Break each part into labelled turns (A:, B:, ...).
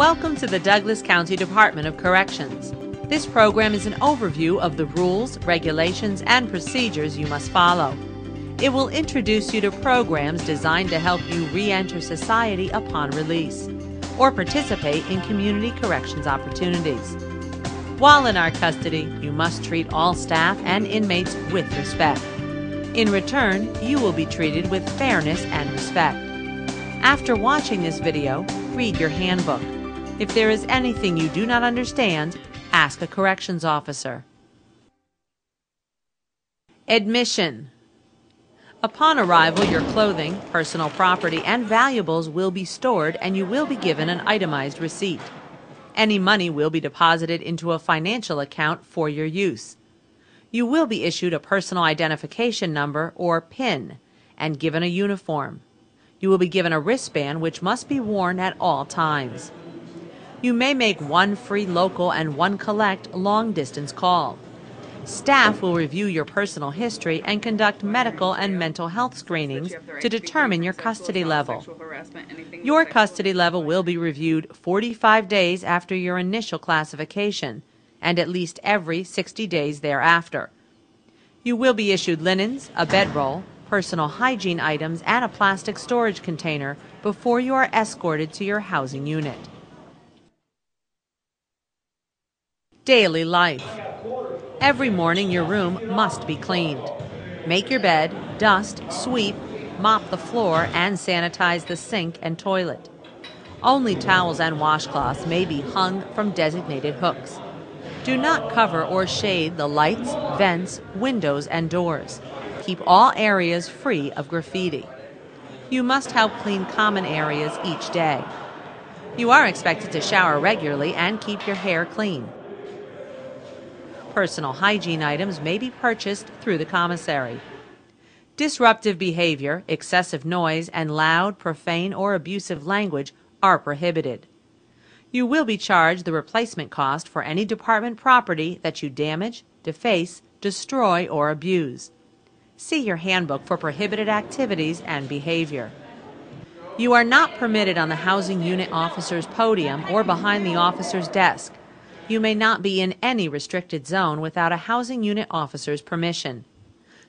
A: Welcome to the Douglas County Department of Corrections. This program is an overview of the rules, regulations, and procedures you must follow. It will introduce you to programs designed to help you re enter society upon release or participate in community corrections opportunities. While in our custody, you must treat all staff and inmates with respect. In return, you will be treated with fairness and respect. After watching this video, read your handbook. If there is anything you do not understand, ask a corrections officer. Admission Upon arrival, your clothing, personal property, and valuables will be stored and you will be given an itemized receipt. Any money will be deposited into a financial account for your use. You will be issued a personal identification number or PIN and given a uniform. You will be given a wristband which must be worn at all times. You may make one free local and one collect long distance call. Staff will review your personal history and conduct medical and mental health screenings to determine your custody level. Your custody level will be reviewed 45 days after your initial classification and at least every 60 days thereafter. You will be issued linens, a bedroll, personal hygiene items, and a plastic storage container before you are escorted to your housing unit. Daily life. Every morning your room must be cleaned. Make your bed, dust, sweep, mop the floor, and sanitize the sink and toilet. Only towels and washcloths may be hung from designated hooks. Do not cover or shade the lights, vents, windows, and doors. Keep all areas free of graffiti. You must help clean common areas each day. You are expected to shower regularly and keep your hair clean. Personal hygiene items may be purchased through the commissary. Disruptive behavior, excessive noise, and loud, profane, or abusive language are prohibited. You will be charged the replacement cost for any department property that you damage, deface, destroy, or abuse. See your handbook for prohibited activities and behavior. You are not permitted on the housing unit officer's podium or behind the officer's desk. You may not be in any restricted zone without a housing unit officer's permission.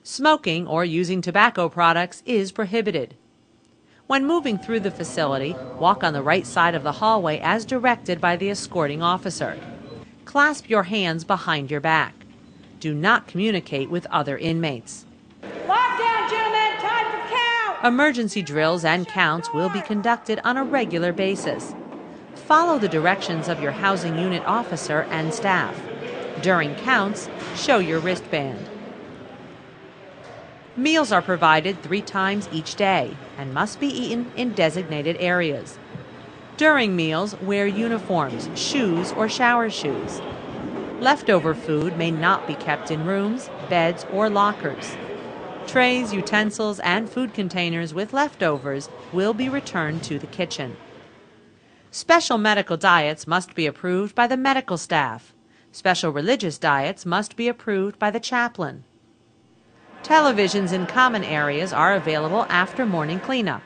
A: Smoking or using tobacco products is prohibited. When moving through the facility, walk on the right side of the hallway as directed by the escorting officer. Clasp your hands behind your back. Do not communicate with other inmates.
B: Lockdown, gentlemen! Time for count!
A: Emergency drills and counts will be conducted on a regular basis. Follow the directions of your housing unit officer and staff. During counts, show your wristband. Meals are provided three times each day and must be eaten in designated areas. During meals, wear uniforms, shoes, or shower shoes. Leftover food may not be kept in rooms, beds, or lockers. Trays, utensils, and food containers with leftovers will be returned to the kitchen. Special medical diets must be approved by the medical staff. Special religious diets must be approved by the chaplain. Televisions in common areas are available after morning cleanup.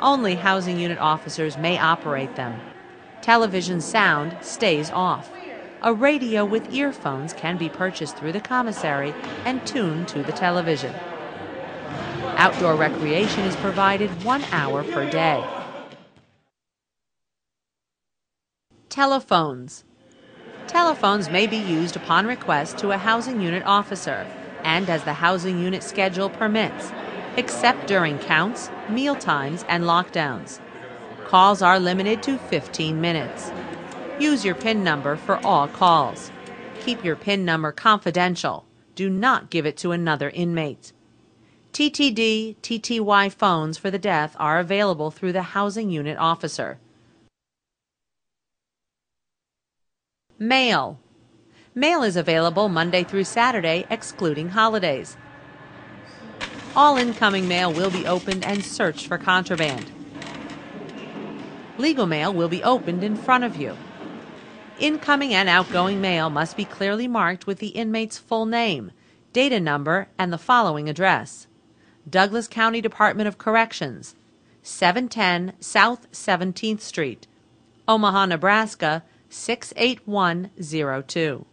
A: Only housing unit officers may operate them. Television sound stays off. A radio with earphones can be purchased through the commissary and tuned to the television. Outdoor recreation is provided one hour per day. Telephones. Telephones may be used upon request to a housing unit officer and as the housing unit schedule permits, except during counts, meal times, and lockdowns. Calls are limited to 15 minutes. Use your PIN number for all calls. Keep your PIN number confidential. Do not give it to another inmate. TTD, TTY phones for the deaf are available through the housing unit officer. Mail. Mail is available Monday through Saturday, excluding holidays. All incoming mail will be opened and searched for contraband. Legal mail will be opened in front of you. Incoming and outgoing mail must be clearly marked with the inmate's full name, data number, and the following address Douglas County Department of Corrections, 710 South 17th Street, Omaha, Nebraska 68102.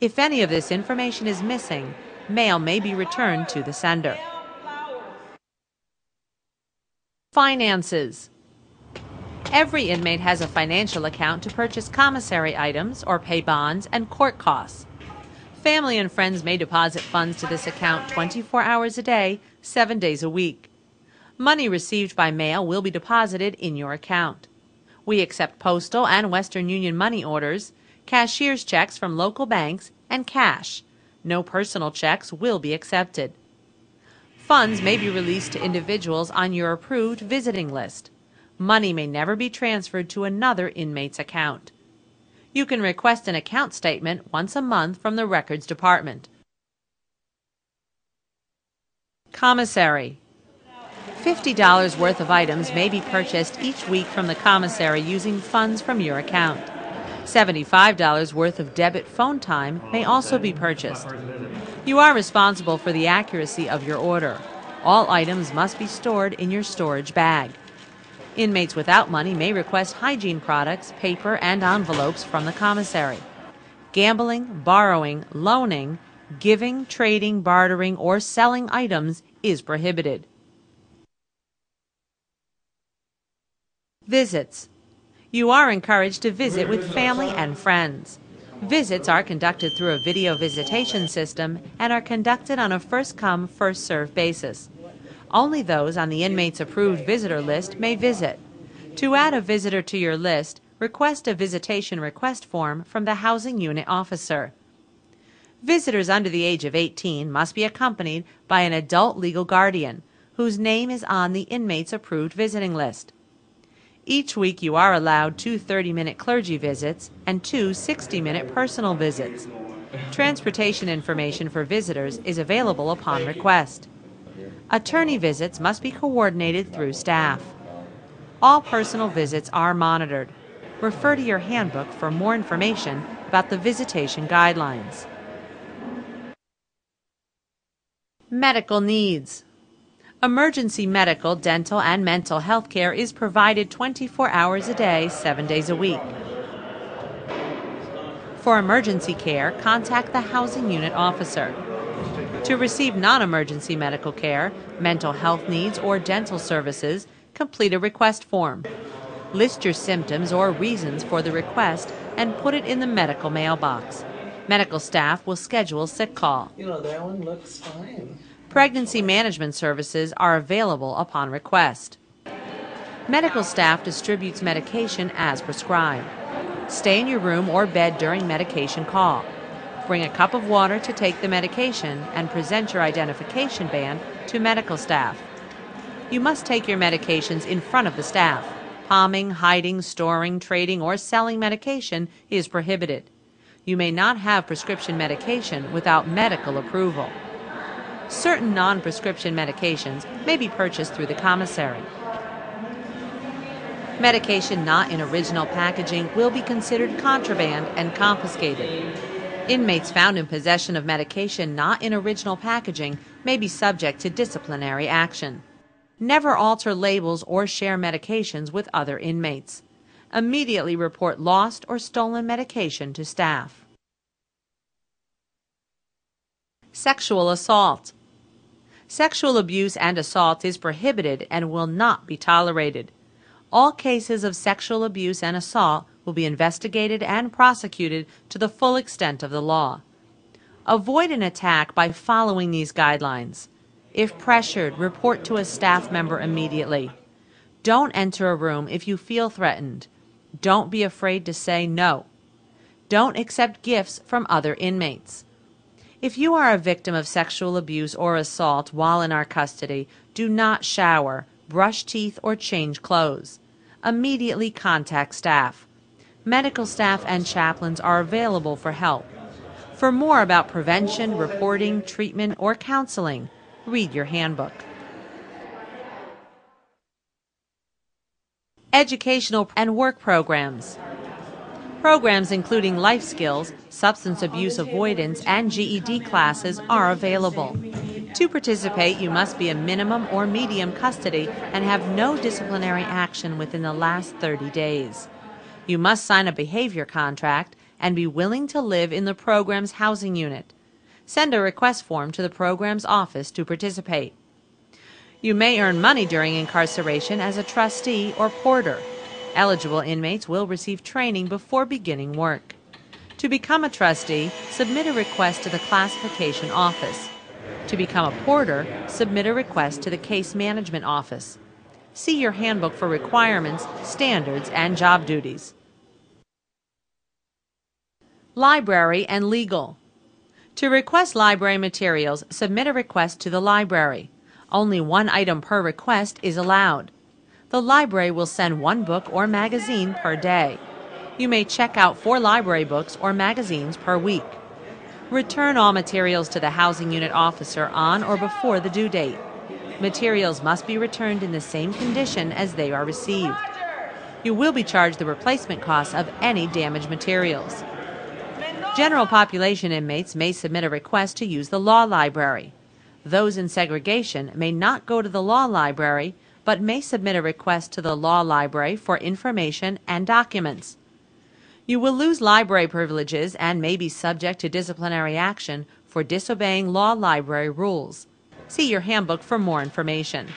A: If any of this information is missing, mail may be returned to the sender. Finances Every inmate has a financial account to purchase commissary items or pay bonds and court costs. Family and friends may deposit funds to this account 24 hours a day, 7 days a week. Money received by mail will be deposited in your account. We accept postal and Western Union money orders, cashier's checks from local banks, and cash. No personal checks will be accepted. Funds may be released to individuals on your approved visiting list. Money may never be transferred to another inmate's account. You can request an account statement once a month from the Records Department. Commissary $50 worth of items may be purchased each week from the commissary using funds from your account. $75 worth of debit phone time may also be purchased. You are responsible for the accuracy of your order. All items must be stored in your storage bag. Inmates without money may request hygiene products, paper, and envelopes from the commissary. Gambling, borrowing, loaning, giving, trading, bartering, or selling items is prohibited. Visits. You are encouraged to visit with family and friends. Visits are conducted through a video visitation system and are conducted on a first come, first served basis. Only those on the inmate's approved visitor list may visit. To add a visitor to your list, request a visitation request form from the housing unit officer. Visitors under the age of 18 must be accompanied by an adult legal guardian whose name is on the inmate's approved visiting list. Each week you are allowed two 30 minute clergy visits and two 60 minute personal visits. Transportation information for visitors is available upon request. Attorney visits must be coordinated through staff. All personal visits are monitored. Refer to your handbook for more information about the visitation guidelines. Medical needs. Emergency medical, dental, and mental health care is provided 24 hours a day, 7 days a week. For emergency care, contact the housing unit officer. To receive non emergency medical care, mental health needs, or dental services, complete a request form. List your symptoms or reasons for the request and put it in the medical mailbox. Medical staff will schedule a sick call.
C: You know, that one looks fine.
A: Pregnancy management services are available upon request. Medical staff distributes medication as prescribed. Stay in your room or bed during medication call. Bring a cup of water to take the medication and present your identification band to medical staff. You must take your medications in front of the staff. Palming, hiding, storing, trading, or selling medication is prohibited. You may not have prescription medication without medical approval. Certain non prescription medications may be purchased through the commissary. Medication not in original packaging will be considered contraband and confiscated. Inmates found in possession of medication not in original packaging may be subject to disciplinary action. Never alter labels or share medications with other inmates. Immediately report lost or stolen medication to staff. Sexual assault. Sexual abuse and assault is prohibited and will not be tolerated. All cases of sexual abuse and assault will be investigated and prosecuted to the full extent of the law. Avoid an attack by following these guidelines. If pressured, report to a staff member immediately. Don't enter a room if you feel threatened. Don't be afraid to say no. Don't accept gifts from other inmates. If you are a victim of sexual abuse or assault while in our custody, do not shower, brush teeth, or change clothes. Immediately contact staff. Medical staff and chaplains are available for help. For more about prevention, reporting, treatment, or counseling, read your handbook. Educational and work programs. Programs including life skills, substance abuse avoidance, and GED classes are available. To participate, you must be a minimum or medium custody and have no disciplinary action within the last 30 days. You must sign a behavior contract and be willing to live in the program's housing unit. Send a request form to the program's office to participate. You may earn money during incarceration as a trustee or porter. Eligible inmates will receive training before beginning work. To become a trustee, submit a request to the classification office. To become a porter, submit a request to the case management office. See your handbook for requirements, standards, and job duties. Library and legal. To request library materials, submit a request to the library. Only one item per request is allowed. The library will send one book or magazine per day. You may check out four library books or magazines per week. Return all materials to the housing unit officer on or before the due date. Materials must be returned in the same condition as they are received. You will be charged the replacement costs of any damaged materials. General population inmates may submit a request to use the law library. Those in segregation may not go to the law library, but may submit a request to the law library for information and documents. You will lose library privileges and may be subject to disciplinary action for disobeying law library rules. See your handbook for more information.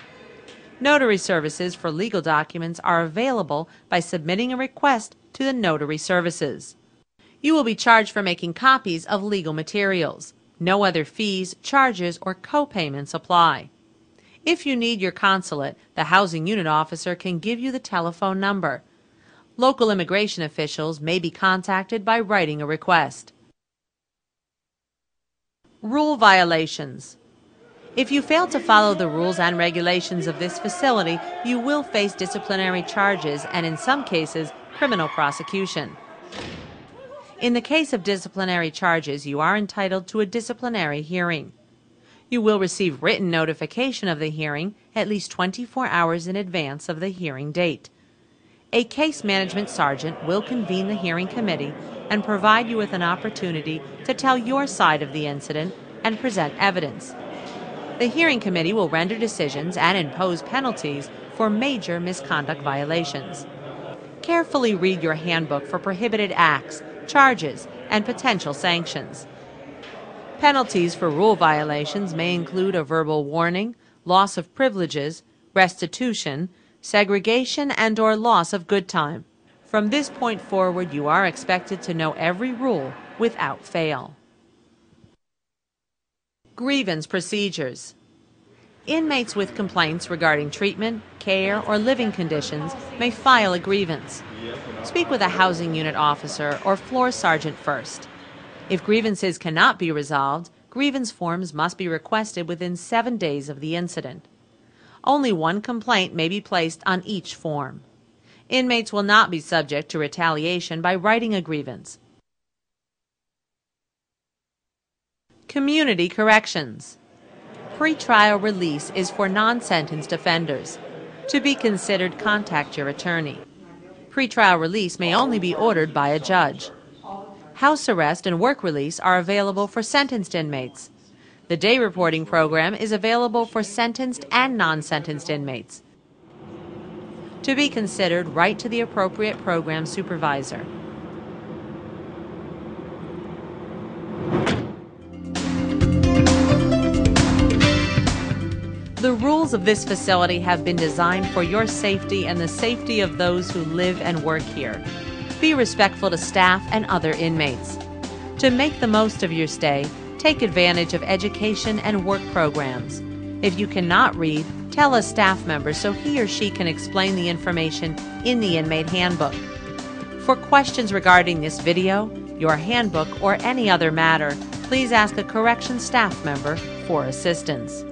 A: Notary services for legal documents are available by submitting a request to the Notary Services. You will be charged for making copies of legal materials. No other fees, charges, or co-payments apply. If you need your consulate, the housing unit officer can give you the telephone number. Local immigration officials may be contacted by writing a request. Rule violations. If you fail to follow the rules and regulations of this facility, you will face disciplinary charges and, in some cases, criminal prosecution. In the case of disciplinary charges, you are entitled to a disciplinary hearing. You will receive written notification of the hearing at least 24 hours in advance of the hearing date. A case management sergeant will convene the hearing committee and provide you with an opportunity to tell your side of the incident and present evidence. The hearing committee will render decisions and impose penalties for major misconduct violations. Carefully read your handbook for prohibited acts, charges, and potential sanctions. Penalties for rule violations may include a verbal warning, loss of privileges, restitution, segregation and or loss of good time. From this point forward, you are expected to know every rule without fail. Grievance procedures. Inmates with complaints regarding treatment, care, or living conditions may file a grievance. Speak with a housing unit officer or floor sergeant first. If grievances cannot be resolved, grievance forms must be requested within seven days of the incident. Only one complaint may be placed on each form. Inmates will not be subject to retaliation by writing a grievance. Community corrections. Pretrial release is for non-sentenced offenders. To be considered, contact your attorney. Pretrial release may only be ordered by a judge. House arrest and work release are available for sentenced inmates. The day reporting program is available for sentenced and non-sentenced inmates. To be considered, write to the appropriate program supervisor. The rules of this facility have been designed for your safety and the safety of those who live and work here. Be respectful to staff and other inmates. To make the most of your stay, take advantage of education and work programs. If you cannot read, tell a staff member so he or she can explain the information in the inmate handbook. For questions regarding this video, your handbook, or any other matter, please ask a correction staff member for assistance.